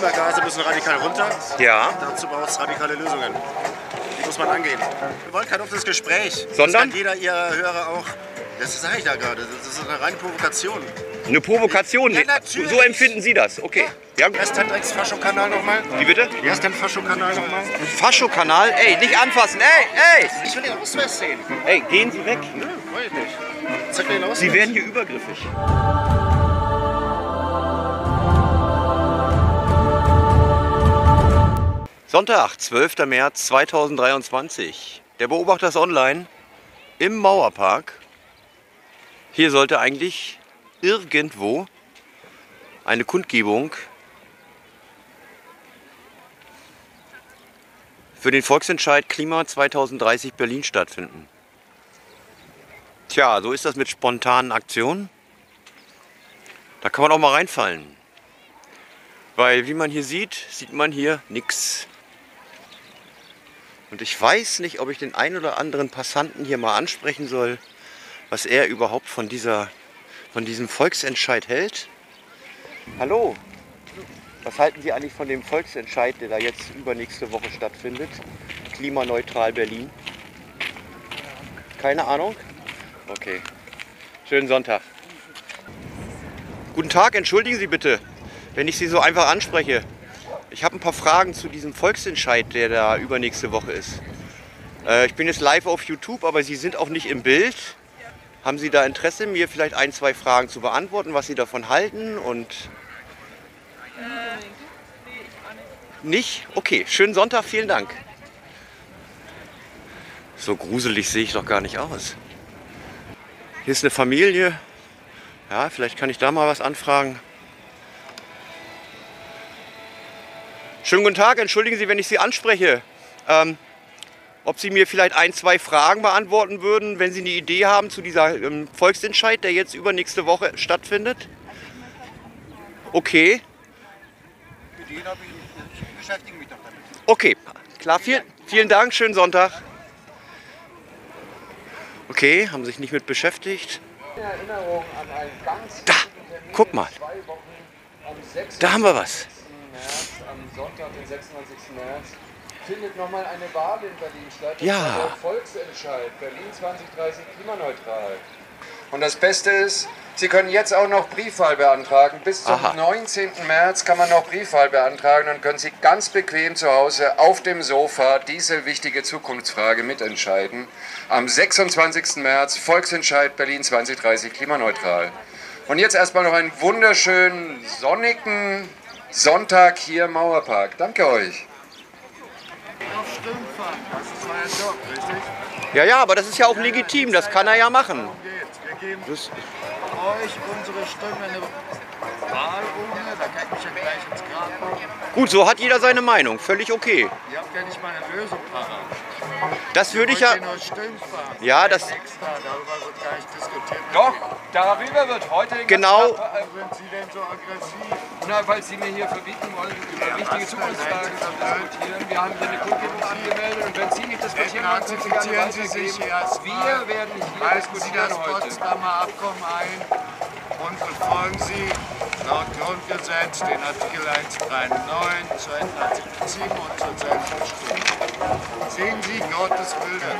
Klimagase müssen radikal runter. Ja. Dazu braucht es radikale Lösungen. Die muss man angehen. Wir wollen kein offenes Gespräch. Sondern? Das kann jeder Ihrer Hörer auch. Das sage ich da gerade. Das ist eine reine Provokation. Eine Provokation. Ja, natürlich. so empfinden Sie das. Okay. Ja. Wie heißt dein Drecksfascho-Kanal nochmal? Wie bitte? Wie heißt dein Fascho-Kanal nochmal? Fascho-Kanal. Ey, nicht anfassen. Ey, ey. Ich will den Ausweis sehen. Ey, gehen Sie weg. Nö, wollte ich nicht. Zeig mir den Ausweis. Sie werden hier übergriffig. Sonntag, 12. März 2023. Der Beobachter ist online im Mauerpark. Hier sollte eigentlich irgendwo eine Kundgebung für den Volksentscheid Klima 2030 Berlin stattfinden. Tja, so ist das mit spontanen Aktionen. Da kann man auch mal reinfallen. Weil wie man hier sieht, sieht man hier nichts. Und ich weiß nicht, ob ich den einen oder anderen Passanten hier mal ansprechen soll, was er überhaupt von, dieser, von diesem Volksentscheid hält. Hallo, was halten Sie eigentlich von dem Volksentscheid, der da jetzt übernächste Woche stattfindet? Klimaneutral Berlin? Keine Ahnung? Okay. Schönen Sonntag. Guten Tag, entschuldigen Sie bitte, wenn ich Sie so einfach anspreche. Ich habe ein paar Fragen zu diesem Volksentscheid, der da übernächste Woche ist. Äh, ich bin jetzt live auf YouTube, aber Sie sind auch nicht im Bild. Haben Sie da Interesse, mir vielleicht ein, zwei Fragen zu beantworten, was Sie davon halten und nicht? Okay, schönen Sonntag, vielen Dank. So gruselig sehe ich doch gar nicht aus. Hier ist eine Familie. Ja, vielleicht kann ich da mal was anfragen. Schönen guten Tag, entschuldigen Sie, wenn ich Sie anspreche. Ähm, ob Sie mir vielleicht ein, zwei Fragen beantworten würden, wenn Sie eine Idee haben zu dieser ähm, Volksentscheid, der jetzt übernächste Woche stattfindet? Okay, Ideen habe ich, ich beschäftige mich doch damit. okay, klar, vielen, vielen Dank, schönen Sonntag. Okay, haben sich nicht mit beschäftigt. Da, guck mal. Zwei Wochen am 6. Da haben wir was. März, am Sonntag, den 26. März, findet nochmal eine Wahl in Berlin statt. Ja. Der Volksentscheid Berlin 2030 klimaneutral. Und das Beste ist, Sie können jetzt auch noch Briefwahl beantragen. Bis zum Aha. 19. März kann man noch Briefwahl beantragen und können Sie ganz bequem zu Hause auf dem Sofa diese wichtige Zukunftsfrage mitentscheiden. Am 26. März Volksentscheid Berlin 2030 klimaneutral. Und jetzt erstmal noch einen wunderschönen sonnigen Sonntag hier im Mauerpark. Danke euch. Auf Strümpfern. Das war ja Job, richtig? Ja, ja, aber das ist ja auch legitim, das kann er ja machen. Wir geben euch unsere Stimme eine Wahlurne. Da kann ich mich ja gleich ins Grab machen. gut, so hat jeder seine Meinung, völlig okay. Ihr habt ja nicht mal eine Lösung parat. Das würde ich ja. Ja, das. Extra, darüber wird gar nicht diskutiert. Doch, darüber wird heute den Genau. Warum sind Sie denn so aggressiv? Na, weil Sie mir hier verbieten wollen, über wichtige Zukunftsfragen zu diskutieren. Wir haben hier eine Kundgebung angemeldet und wenn Sie nicht diskutieren wollen, können Sie gerne sich weitergeben. erstmal. Wir werden hier Halten Sie diskutieren das. Potsdamer Abkommen ein und befolgen Sie laut Grundgesetz den Artikel 139 zur Entnazifizierung und zur Selbstbestimmung. Sehen Sie Gottes Bilder.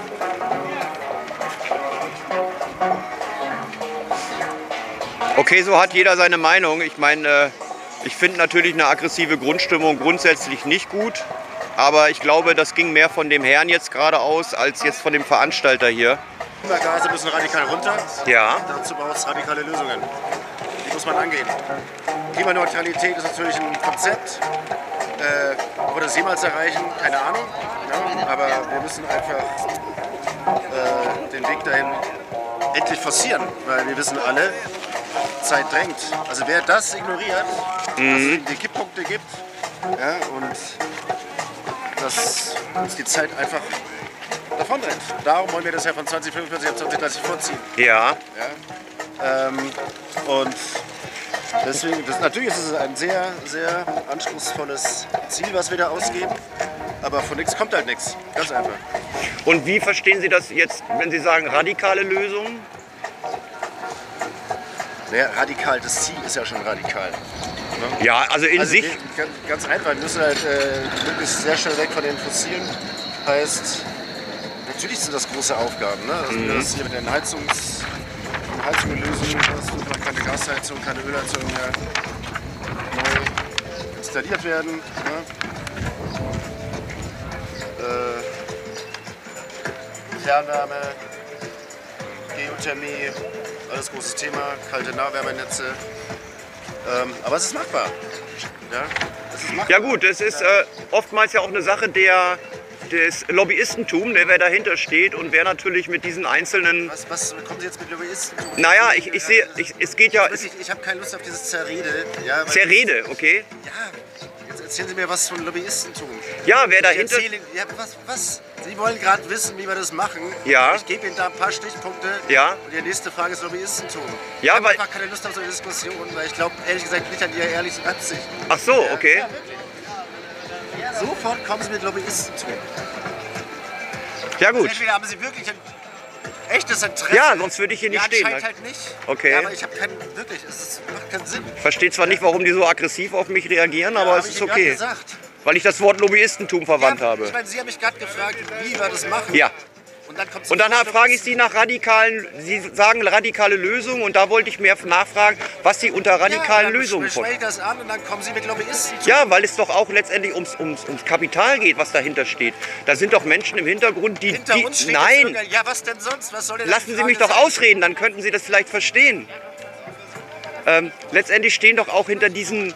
Okay, so hat jeder seine Meinung. Ich meine, äh, ich finde natürlich eine aggressive Grundstimmung grundsätzlich nicht gut. Aber ich glaube, das ging mehr von dem Herrn jetzt gerade aus, als jetzt von dem Veranstalter hier. Klimagase müssen radikal runter. Ja, Dazu braucht es radikale Lösungen. Die muss man angehen. Klimaneutralität ist natürlich ein Konzept. Äh, ob wir das jemals erreichen, keine Ahnung. Ja, aber wir müssen einfach äh, den Weg dahin endlich forcieren, weil wir wissen alle, Zeit drängt. Also wer das ignoriert, dass es die Kipppunkte gibt ja, und dass uns die Zeit einfach davon rennt. Darum wollen wir das ja von 2045 auf 2030 vorziehen. ja. Ja? Ähm, und deswegen, das, natürlich ist es ein sehr, sehr anspruchsvolles Ziel, was wir da ausgeben. Aber von nichts kommt halt nichts. Ganz einfach. Und wie verstehen Sie das jetzt, wenn Sie sagen radikale Lösungen? Naja, radikal, das Ziel ist ja schon radikal. Ne? Ja, also in Also sich. ganz, ganz einfach, wir müssen halt äh, möglichst sehr schnell weg von den Fossilen. Heißt, natürlich sind das große Aufgaben. Ne? Also Mhm. das hier mit den Heizungs, Heizungen lösen, dass noch keine Gasheizung, keine Ölheizung mehr neu installiert werden. Ne? Äh, Fernwärme, Geothermie, alles großes Thema, kalte Nahwärmenetze. Ähm, aber es ist machbar. Ja, ist machbar. Ja gut, es ist äh, oftmals ja auch eine Sache der, des Lobbyistentum, der wer dahinter steht und wer natürlich mit diesen einzelnen... Was, was kommen Sie jetzt mit Lobbyisten? Naja, ich, ich sehe, ich, es geht ja... Wirklich, ich habe keine Lust auf dieses Zerrede. Ja, Zerrede, okay? Ja, erzählen Sie mir was von Lobbyistentum. Ja, wer Ich dahinter... erzähle Ihnen, ja, was, was? Sie wollen gerade wissen, wie wir das machen. Ja. Ich gebe Ihnen da ein paar Stichpunkte. Ja. Und die nächste Frage ist Lobbyistentum. Ja, ich habe weil- einfach keine Lust auf so eine Diskussion, weil ich glaube, ehrlich gesagt, nicht an Ihre ehrlichen Absichten. Ach so, okay. Sofort kommen Sie mit Lobbyistentum. Ja gut. Entweder haben Sie wirklich ein echtes Interesse. Ja, sonst würde ich hier nicht ja, stehen. anscheinend halt nicht. Okay. Ja, aber ich habe keinen, wirklich, es macht keinen Sinn. Ich verstehe zwar nicht, warum die so aggressiv auf mich reagieren, aber es ist okay. gesagt. Weil ich das Wort Lobbyistentum verwandt habe. Ich meine, Sie haben mich gerade gefragt, wie wir das machen. Ja. Und dann, frage ich Sie nach radikalen, Sie sagen radikale Lösungen und da wollte ich mehr nachfragen, was Sie unter radikalen ja, Lösungen spreche ich vorstellen. das an und dann kommen Sie mit Lobbyisten zu. Ja, weil es doch auch letztendlich ums, ums, ums Kapital geht, was dahinter steht. Da sind doch Menschen im Hintergrund, die... Hinter die uns steht nein, Ja, was denn sonst? Was soll denn lassen Sie mich doch sein? ausreden, dann könnten Sie das vielleicht verstehen. Ähm, letztendlich stehen doch auch hinter diesen,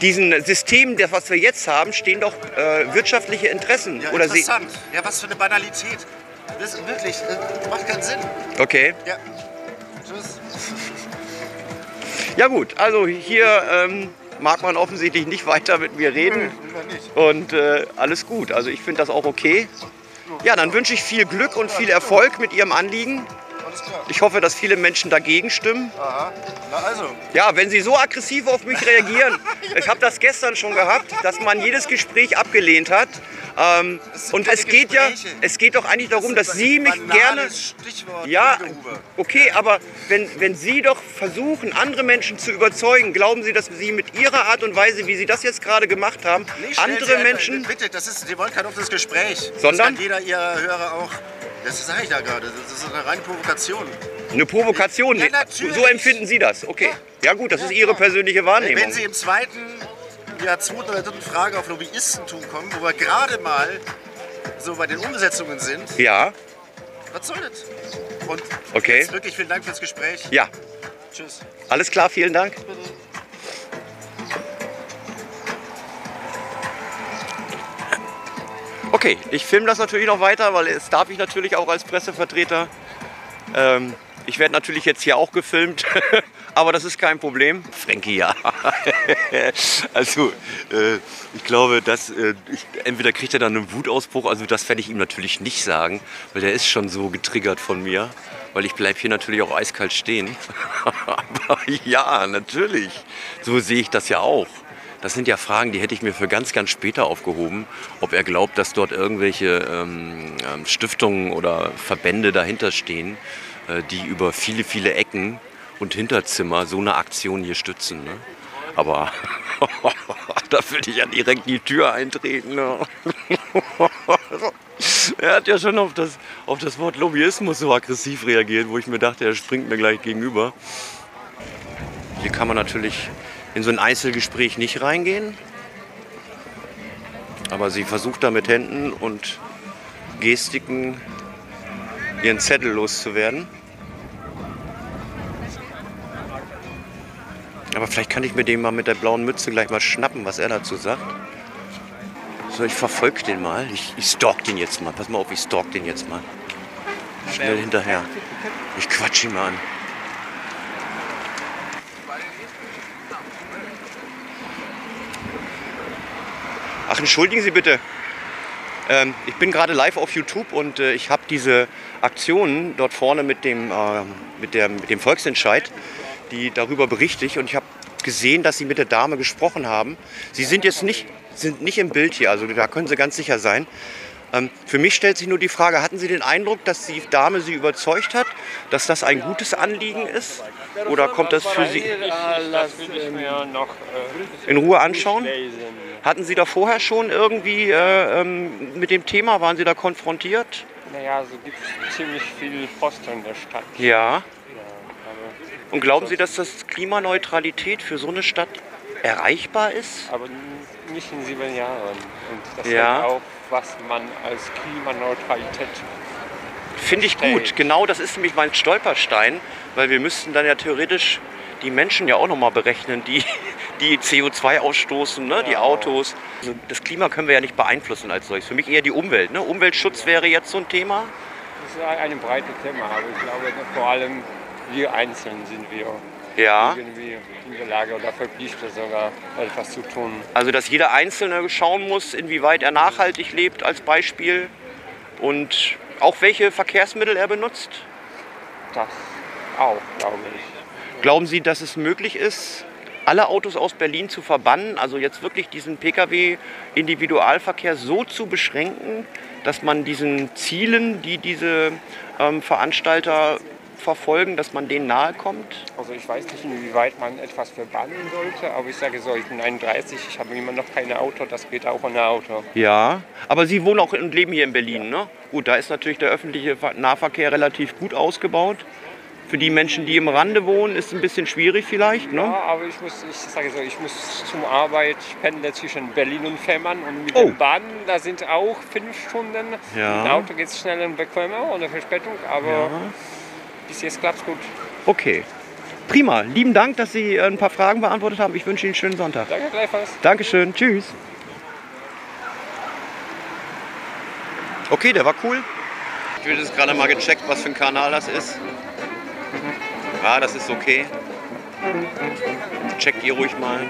diesen Systemen, das, was wir jetzt haben, stehen doch äh, wirtschaftliche Interessen. Ja, Oder interessant. Ja, was für eine Banalität. Das ist wirklich, äh, macht keinen Sinn. okay. Ja. Tschüss. Ja gut, also hier ähm, mag man offensichtlich nicht weiter mit mir reden. Und äh, alles gut. Also ich finde das auch okay. Ja, dann wünsche ich viel Glück und viel Erfolg mit Ihrem Anliegen. Ich hoffe, dass viele Menschen dagegen stimmen. Aha. Na also. Ja, wenn Sie so aggressiv auf mich reagieren, ich habe das gestern schon gehabt, dass man jedes Gespräch abgelehnt hat. Ähm, und es geht ja, es geht doch eigentlich darum, dass Sie mich gerne Stichwort, Ja, okay, aber wenn, wenn Sie doch versuchen, andere Menschen zu überzeugen, glauben Sie, dass Sie mit Ihrer Art und Weise, wie Sie das jetzt gerade gemacht haben, Nee, andere Menschen. Bitte, das ist, Sie wollen kein offenes Gespräch. Sondern? Das kann jeder Ihrer Hörer auch. Das sage ich da gerade. Das ist eine reine Provokation. Eine Provokation. Ja, so empfinden Sie das. Okay. Ja gut, das ist Ihre persönliche Wahrnehmung. Wenn Sie im zweiten, ja, zweiten oder dritten Frage auf Lobbyistentum kommen, wo wir gerade mal so bei den Umsetzungen sind, Ja, was soll das? Und Okay. jetzt wirklich vielen Dank fürs Gespräch. ja. Tschüss. Alles klar, vielen Dank. Okay, ich filme das natürlich noch weiter, weil es darf ich natürlich auch als Pressevertreter. Ähm, ich werde natürlich jetzt hier auch gefilmt, aber das ist kein Problem. Frankie, ja. also, äh, ich glaube, dass äh, ich, entweder kriegt er dann einen Wutausbruch, also das werde ich ihm natürlich nicht sagen, weil der ist schon so getriggert von mir, weil ich bleibe hier natürlich auch eiskalt stehen. aber ja, natürlich. So sehe ich das ja auch. Das sind ja Fragen, die hätte ich mir für ganz, ganz später aufgehoben, ob er glaubt, dass dort irgendwelche ähm, ähm, Stiftungen oder Verbände dahinter stehen, äh, die über viele, viele Ecken und Hinterzimmer so eine Aktion hier stützen. Ne? Aber da würde ich ja direkt die Tür eintreten. Ne? er hat ja schon auf das, auf das Wort Lobbyismus so aggressiv reagiert, wo ich mir dachte, er springt mir gleich gegenüber. Hier kann man natürlich in so ein Einzelgespräch nicht reingehen. Aber sie versucht da mit Händen und Gestiken ihren Zettel loszuwerden. Aber vielleicht kann ich mir den mal mit der blauen Mütze gleich mal schnappen, was er dazu sagt. So, ich verfolge den mal. Ich, ich stalk den jetzt mal. Pass mal auf, ich stalk den jetzt mal. Schnell hinterher. Ich quatsch ihn mal an. Ach, entschuldigen Sie bitte. Ähm, ich bin gerade live auf YouTube und äh, ich habe diese Aktionen dort vorne mit dem, äh, mit, der, mit dem Volksentscheid, die darüber berichte ich und ich habe gesehen, dass Sie mit der Dame gesprochen haben. Sie sind jetzt nicht, sind nicht im Bild hier, also da können Sie ganz sicher sein. Ähm, für mich stellt sich nur die Frage, hatten Sie den Eindruck, dass die Dame Sie überzeugt hat, dass das ein gutes Anliegen ist? Oder kommt das für Sie in Ruhe anschauen? Hatten Sie da vorher schon irgendwie äh, ähm, mit dem Thema, waren Sie da konfrontiert? Naja, so gibt es ziemlich viel Post in der Stadt. Ja. aber Und glauben Sie, dass das Klimaneutralität für so eine Stadt erreichbar ist? aber nicht in sieben Jahren. Und das Ja. auch, was man als Klimaneutralität Finde ich gut. Genau das ist nämlich mein Stolperstein, weil wir müssten dann ja theoretisch die Menschen ja auch nochmal berechnen, die, die CO2 ausstoßen, ne? die Ja. Autos. Also das Klima können wir ja nicht beeinflussen als solches. Für mich eher die Umwelt. Ne? Umweltschutz wäre jetzt so ein Thema. Das ist ein breites Thema, aber ich glaube, vor allem wir einzeln sind wir Ja. irgendwie in der Lage oder verpflichtet sogar etwas zu tun. Also dass jeder Einzelne schauen muss, inwieweit er nachhaltig lebt als Beispiel und auch welche Verkehrsmittel er benutzt. Das auch, glaube ich. Glauben Sie, dass es möglich ist, alle Autos aus Berlin zu verbannen, also jetzt wirklich diesen Pkw-Individualverkehr so zu beschränken, dass man diesen Zielen, die diese ähm, Veranstalter verfolgen, dass man denen nahe kommt? Also ich weiß nicht, inwieweit man etwas verbannen sollte, aber ich sage so, ich bin 31, ich habe immer noch kein Auto, das geht auch ohne Auto. Ja, aber Sie wohnen auch und leben hier in Berlin, ne? Gut, da ist natürlich der öffentliche Ver- Nahverkehr relativ gut ausgebaut. Für die Menschen, die im Rande wohnen, ist es ein bisschen schwierig vielleicht, ne? Ja, aber ich muss, ich sage so, ich muss zum Arbeit, ich pendle zwischen Berlin und Fehmarn und mit Oh. der Bahn, da sind auch fünf Stunden. Ja. Mit dem Auto geht es schneller und bequemer, ohne Verspätung, aber bis jetzt klappt gut. Okay. Prima. Lieben Dank, dass Sie äh, ein paar Fragen beantwortet haben. Ich wünsche Ihnen einen schönen Sonntag. Danke gleichfalls. Dankeschön. Tschüss. Okay, der war cool. Ich habe jetzt gerade mal gecheckt, was für ein Kanal das ist. Ja, das ist okay. Checkt ihr ruhig mal.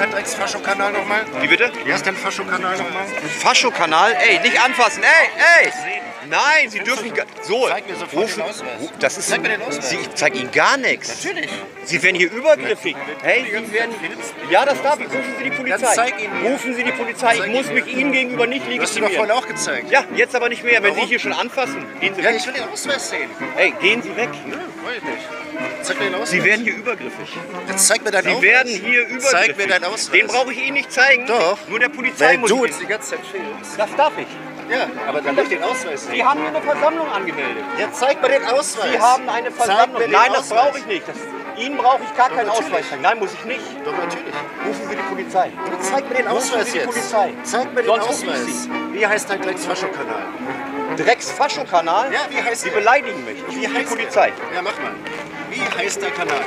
Heißt dein Drecks-Fascho-Kanal nochmal? Wie bitte? Wie heißt dein Fascho-Kanal nochmal? Fascho-Kanal? Ey, nicht anfassen. Ey, ey! Nein, Sie dürfen gar... So, Zeig mir sofort rufen- den Ausweis. Das ist, Zeig mir den Ausweis. Sie, ich zeige Ihnen gar nichts. Natürlich. Sie werden hier übergriffig. Hey, Sie werden... Ja, das darf ich. Rufen Sie die Polizei. Dann zeig ihn mir. Rufen Sie die Polizei. Ich muss mich Ihnen gegenüber nicht Du hast du legitimieren. vorhin auch gezeigt. Ja, jetzt aber nicht mehr. Wenn Sie hier schon anfassen, gehen Sie Ja, weg. ich will den Ausweis sehen. Hey, gehen Sie weg. Nö, wollte ich nicht. Zeig mir den Ausweis. Sie werden hier übergriffig. Jetzt zeig mir deinen Sie Ausweis. werden hier übergriffig. Zeig mir deinen Ausweis. Den brauche ich Ihnen nicht zeigen. Doch. Nur der Polizei Weil muss du ich uns die ganze Zeit filmst. Das darf ich. Ja, aber dann ich den Ausweis Sie haben hier eine Versammlung angemeldet. Ja, zeig mir den Ausweis. Sie haben eine Versammlung. Nein, das Ausweis. brauche ich nicht. Das, Ihnen brauche ich gar keinen natürlich. Ausweis zeigen. Nein, muss ich nicht. Doch, natürlich. Rufen Sie die Polizei. Zeig mir den Rufen Ausweis Sie die jetzt. Polizei. Zeig mir den Sonst rufe ich Ausweis. Wie heißt dein Drecks-Fascho-Kanal? Drecks-Fascho-Kanal? Ja, wie heißt Sie der? beleidigen mich. Ich Wie rufe die heißt Polizei. der? Ja, mach mal. Wie heißt der Kanal?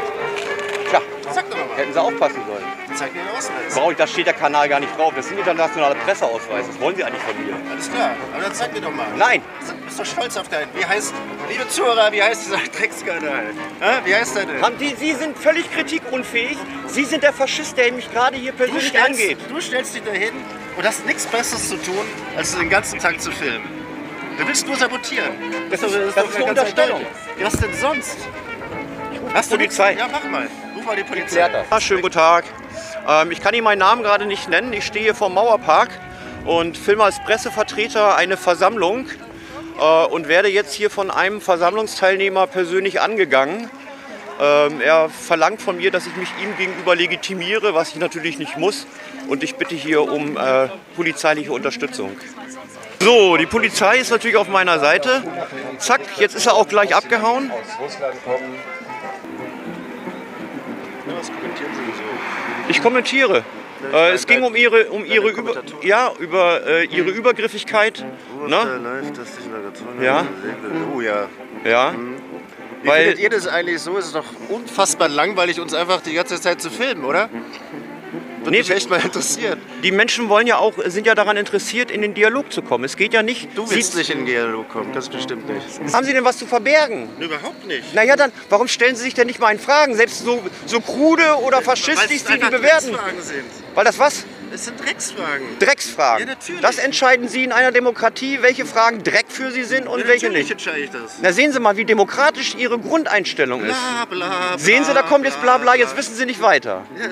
Tja, Sag doch mal. hätten Sie aufpassen sollen. Zeig mir den Ausweis. Brauche ich, da steht der Kanal gar nicht drauf. Das sind internationale Presseausweise. Das wollen Sie eigentlich von mir. Alles klar. Aber dann zeig mir doch mal. Nein. Du bist doch stolz auf deinen. Wie heißt, liebe Zuhörer, wie heißt dieser Dreckskanal? Wie heißt der denn? Haben Sie, Sie sind völlig kritikunfähig. Sie sind der Faschist, der mich gerade hier Du persönlich stellst, angeht. du stellst dich dahin und hast nichts Besseres zu tun, als den ganzen Tag zu filmen. Du willst nur sabotieren. Das ist- doch- das ist eine Unterstellung. eindeutig. Was denn sonst? Hast du nichts- Polizei. Ja, mach mal. Ruf mal die Polizei. Ja, schönen guten Tag. Ähm, ich kann Ihnen meinen Namen gerade nicht nennen. Ich stehe hier vor Mauerpark und filme als Pressevertreter eine Versammlung äh, und werde jetzt hier von einem Versammlungsteilnehmer persönlich angegangen. Ähm, er verlangt von mir, dass ich mich ihm gegenüber legitimiere, was ich natürlich nicht muss. Und ich bitte hier um äh, polizeiliche Unterstützung. So, die Polizei ist natürlich auf meiner Seite. Zack, jetzt ist er auch gleich abgehauen. Aus Russland kommen. Was kommentieren Sie? Ich kommentiere. Äh, es ging um ihre, um ihre, über, ja, über äh, ihre Übergriffigkeit. Ne? live, das ist eine Ja. Oh ja. Ja. Wie Weil- findet ihr das eigentlich so? Es ist doch unfassbar langweilig, uns einfach die ganze Zeit zu filmen, oder? Würde Nee, mich echt mal interessieren. Die Menschen wollen ja auch, sind ja daran interessiert, in den Dialog zu kommen. Es geht ja nicht. Du willst Sie, nicht in den Dialog kommen, das bestimmt nicht. Haben Sie denn was zu verbergen? Überhaupt nicht. Naja, dann, warum stellen Sie sich denn nicht mal in Fragen? Selbst so, so krude oder faschistisch Sie die bewerten. Drecksfragen sind. Weil das was? Es sind Drecksfragen. Drecksfragen. Ja, natürlich. Das entscheiden Sie in einer Demokratie, welche Fragen Dreck für Sie sind und Ja, welche nicht. entscheide ich das. Na sehen Sie mal, wie demokratisch Ihre Grundeinstellung ist. Bla, bla, bla, Sehen Sie, da kommt jetzt bla bla, jetzt wissen Sie nicht weiter. Ja,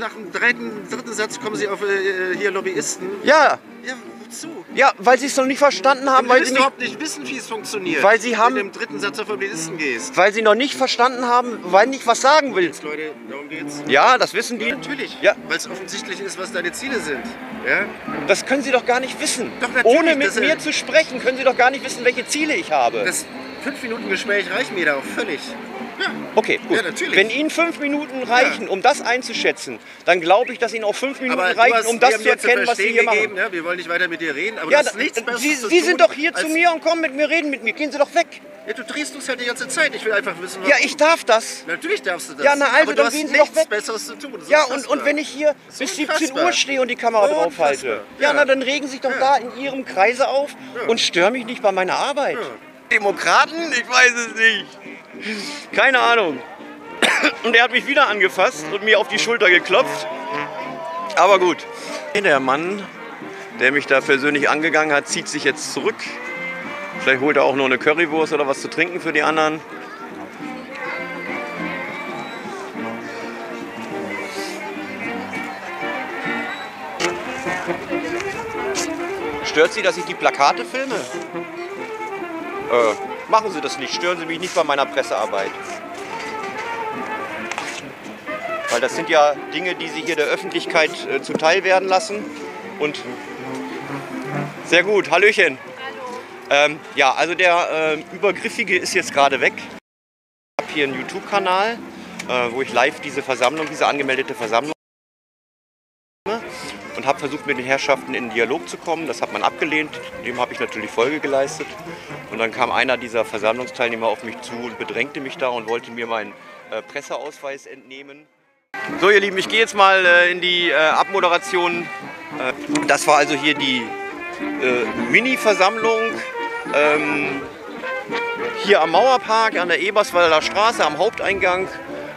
nach dem dritten, dritten Satz kommen Sie auf äh, hier Lobbyisten. Ja, Ja, wozu? ja, weil Sie es noch nicht verstanden haben, Weil weil Sie überhaupt nicht wissen, wie es funktioniert. Weil Sie haben- Wenn du im dritten Satz auf Lobbyisten gehst. weil Sie noch nicht verstanden haben, weil nicht was sagen willst. Leute, darum geht's. Ja, das wissen die. Natürlich, Ja. weil es offensichtlich ist, was deine Ziele sind. Ja? Das können Sie doch gar nicht wissen. Doch, Ohne mit mir zu sprechen, können Sie doch gar nicht wissen, welche Ziele ich habe. Das fünf Minuten Gespräch reicht mir da auch völlig. Ja. Okay, gut. Ja, natürlich. Wenn Ihnen fünf Minuten reichen, um das einzuschätzen, dann glaube ich, dass Ihnen auch fünf Minuten Aber reichen, hast, um das zu erkennen, was Sie hier gegeben, machen. ja, wir wollen nicht weiter mit dir reden, aber Ja, das ist nichts Besseres Sie, zu Sie tun, sind doch hier zu mir und kommen mit mir reden mit mir. Gehen Sie doch weg. Ja, du drehst uns halt die ganze Zeit. Ich will einfach wissen, was Ja, ich darf das. Natürlich darfst du das. Ja, na also, aber du dann hast gehen Sie nichts doch weg. Besseres zu tun. Das Ja, und, und wenn ich hier bis 17 unfassbar. Uhr stehe und die Kamera drauf halte, Unfassbar. ja, Ja. na, dann regen Sie sich doch da in Ihrem Kreise auf und stören mich nicht bei meiner Arbeit. Demokraten? Ich weiß es nicht. Keine Ahnung. Und er hat mich wieder angefasst und mir auf die Schulter geklopft. Aber gut. Der Mann, der mich da persönlich angegangen hat, zieht sich jetzt zurück. Vielleicht holt er auch noch eine Currywurst oder was zu trinken für die anderen. Stört Sie, dass ich die Plakate filme? Äh, machen Sie das nicht. Stören Sie mich nicht bei meiner Pressearbeit. Weil das sind ja Dinge, die Sie hier der Öffentlichkeit äh, zuteil werden lassen. Und sehr gut, Hallöchen. Ähm, ja, also der äh, Übergriffige ist jetzt gerade weg. Ich habe hier einen YouTube-Kanal, äh, wo ich live diese Versammlung, diese angemeldete Versammlung und habe versucht, mit den Herrschaften in Dialog zu kommen. Das hat man abgelehnt. Dem habe ich natürlich Folge geleistet. Und dann kam einer dieser Versammlungsteilnehmer auf mich zu und bedrängte mich da und wollte mir meinen äh, Presseausweis entnehmen. So, ihr Lieben, ich gehe jetzt mal äh, in die äh, Abmoderation. Äh, das war also hier die äh, Mini-Versammlung ähm, hier am Mauerpark an der Eberswalder Straße am Haupteingang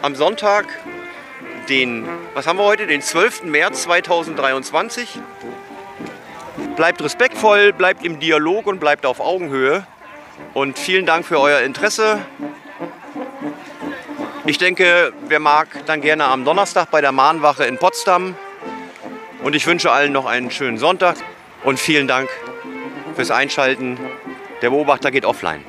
am Sonntag, den, was haben wir heute, den 12. März 2023. Bleibt respektvoll, bleibt im Dialog und bleibt auf Augenhöhe. Und vielen Dank für euer Interesse. Ich denke, wer mag, dann gerne am Donnerstag bei der Mahnwache in Potsdam. Und ich wünsche allen noch einen schönen Sonntag und vielen Dank fürs Einschalten. Der Beobachter geht offline.